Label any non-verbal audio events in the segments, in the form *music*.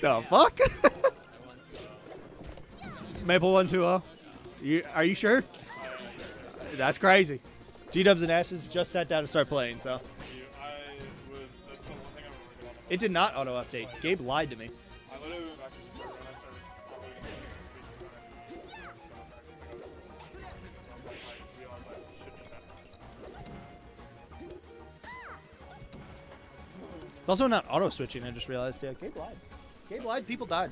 the fuck? *laughs* Maple one two zero. You are you sure? That's crazy. G Dubs and Ashes just sat down to start playing, so it did not auto update. Gabe lied to me. It's also not auto switching. I just realized. Yeah, Gabe lied. Gabe lied. People died.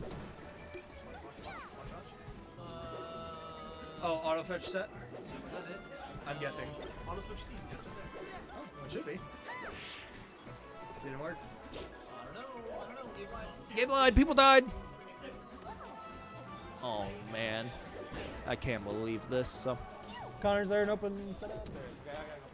Oh, auto fetch set. I'm guessing. Auto switch seats. Oh, it should be. Didn't work. I don't know. I don't know. Gabe lied. Gabe lied. People died. Oh man, I can't believe this. So, Connor's there and open setup. Oh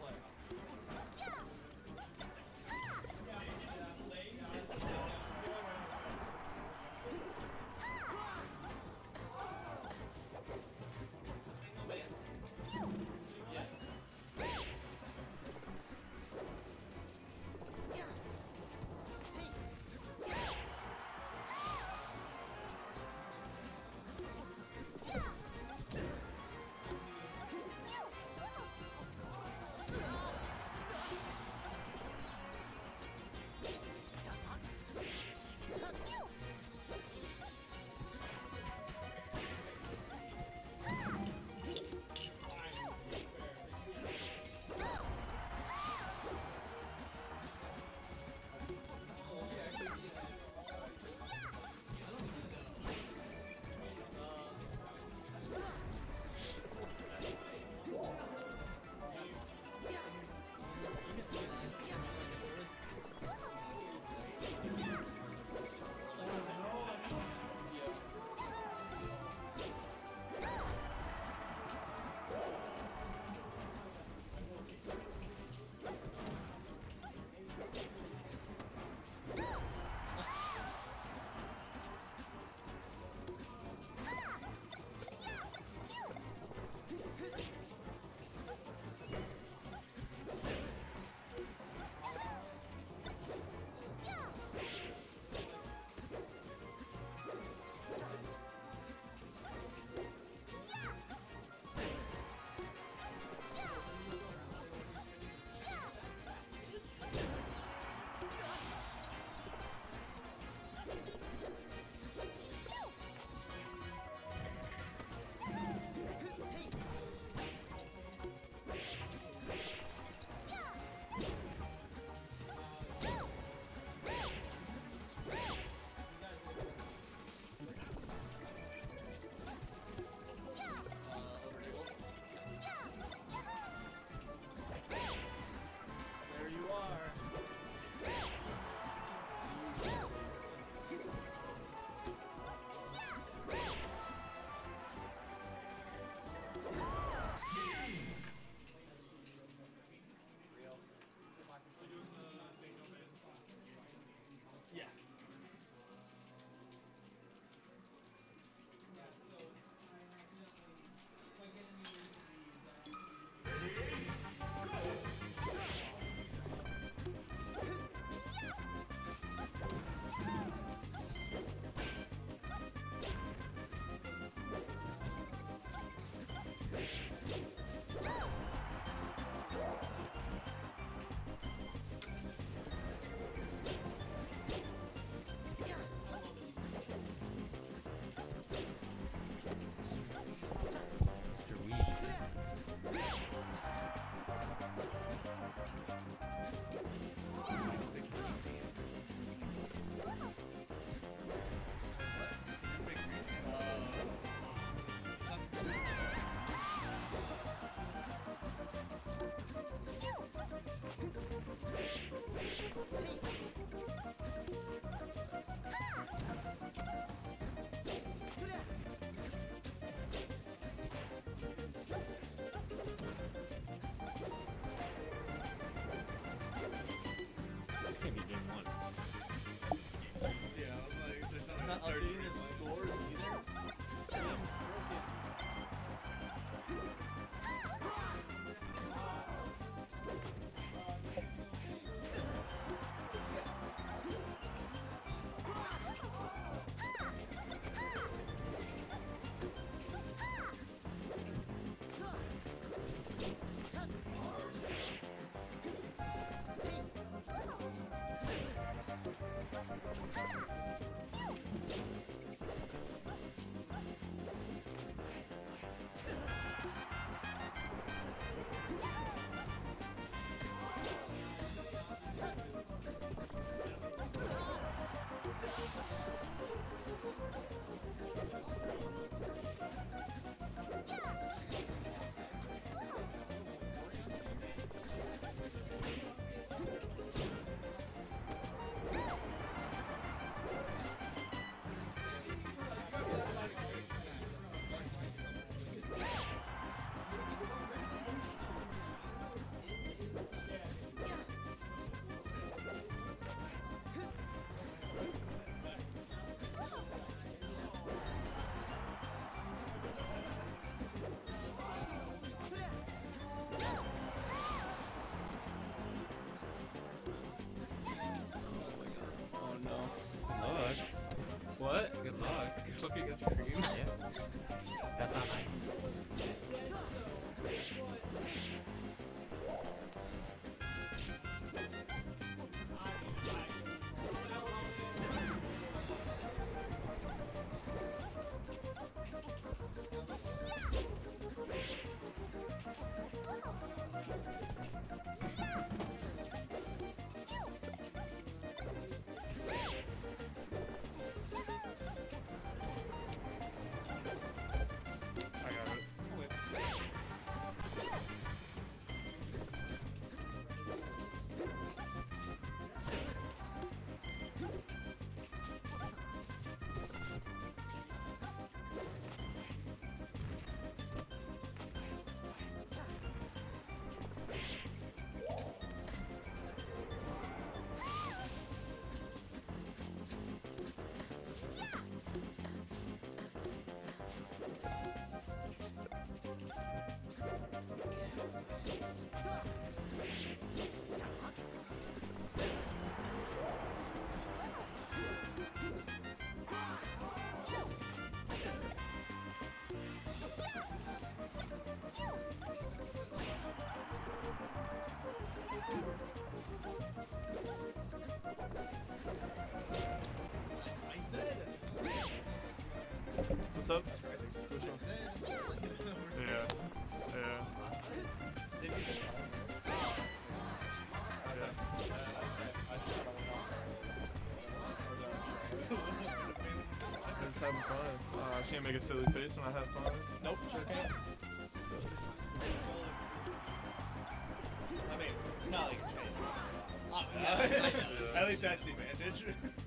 luck. Good luck up? I Yeah. Yeah. Did you say I'm just having fun. Uh, I can't make a silly face when I have fun. Nope, sure can't. So, I mean, it's not like a change. *laughs* Yeah. At least that's the advantage. *laughs*